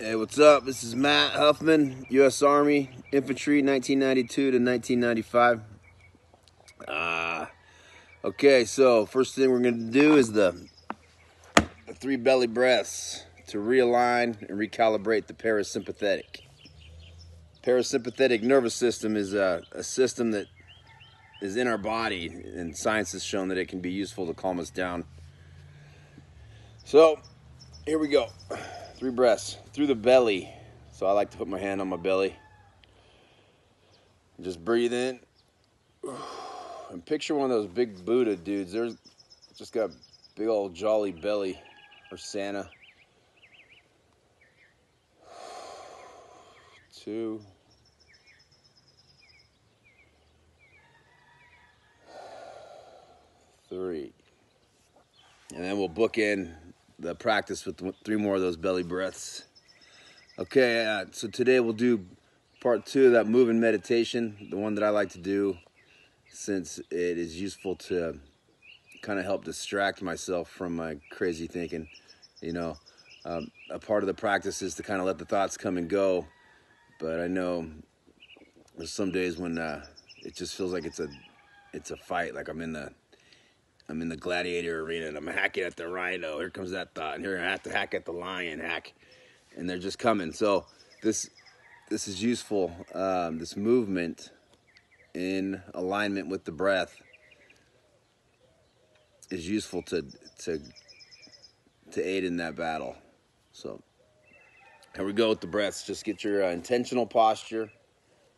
Hey, what's up? This is Matt Huffman, U.S. Army Infantry, 1992 to 1995. Uh, okay, so first thing we're going to do is the, three belly breaths to realign and recalibrate the parasympathetic. Parasympathetic nervous system is a, a system that is in our body, and science has shown that it can be useful to calm us down. So, here we go. Three breaths through the belly. So I like to put my hand on my belly. Just breathe in. And picture one of those big Buddha dudes. There's just got big old jolly belly or Santa. Two. Three. And then we'll book in the practice with three more of those belly breaths. Okay, uh, so today we'll do part two of that moving meditation, the one that I like to do since it is useful to kind of help distract myself from my crazy thinking. You know, um, a part of the practice is to kind of let the thoughts come and go, but I know there's some days when uh, it just feels like it's a it's a fight, like I'm in the I'm in the gladiator arena and I'm hacking at the rhino. Here comes that thought, and here I have to hack at the lion, hack, and they're just coming. So this this is useful. Um, this movement in alignment with the breath is useful to to to aid in that battle. So here we go with the breaths. Just get your uh, intentional posture,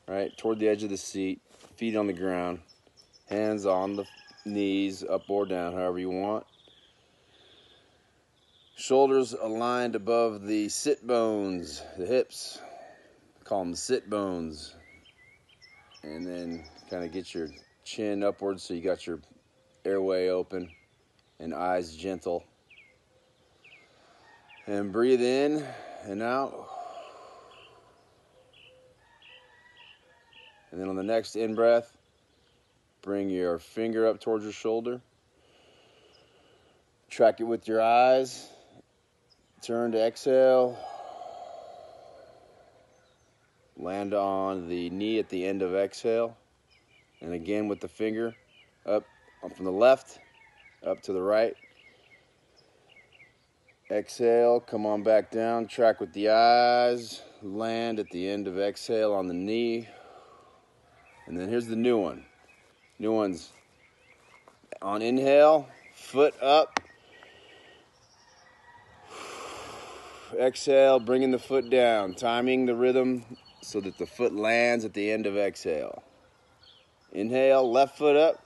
right, toward the edge of the seat, feet on the ground, hands on the knees up or down, however you want. Shoulders aligned above the sit bones, the hips. Call them the sit bones. And then kind of get your chin upwards so you got your airway open and eyes gentle. And breathe in and out. And then on the next in breath, Bring your finger up towards your shoulder. Track it with your eyes. Turn to exhale. Land on the knee at the end of exhale. And again with the finger up from the left, up to the right. Exhale, come on back down, track with the eyes, land at the end of exhale on the knee. And then here's the new one. New ones. On inhale, foot up. Exhale, bringing the foot down, timing the rhythm so that the foot lands at the end of exhale. Inhale, left foot up.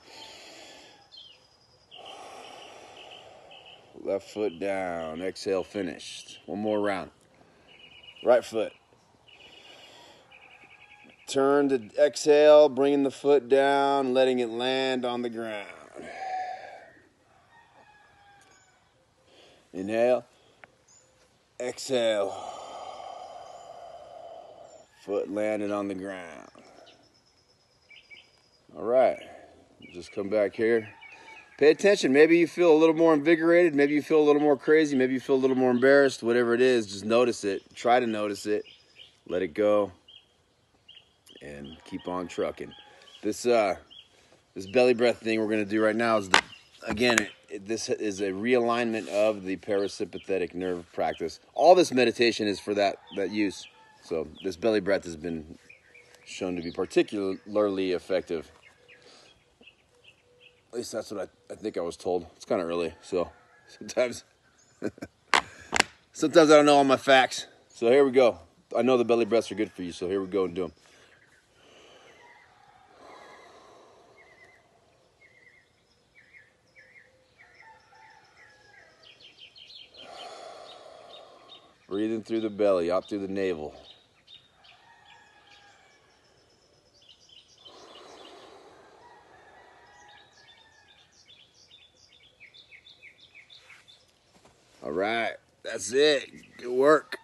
Left foot down. Exhale, finished. One more round. Right foot. Turn to exhale, bringing the foot down, letting it land on the ground. Inhale. Exhale. Foot landing on the ground. All right. Just come back here. Pay attention. Maybe you feel a little more invigorated. Maybe you feel a little more crazy. Maybe you feel a little more embarrassed. Whatever it is, just notice it. Try to notice it. Let it go and keep on trucking. This uh, this belly breath thing we're gonna do right now is the, again it, this is a realignment of the parasympathetic nerve practice. All this meditation is for that that use. So this belly breath has been shown to be particularly effective. At least that's what I, I think I was told. It's kind of early, so sometimes sometimes I don't know all my facts. So here we go. I know the belly breaths are good for you, so here we go and do them. Breathing through the belly, out through the navel. All right, that's it. Good work.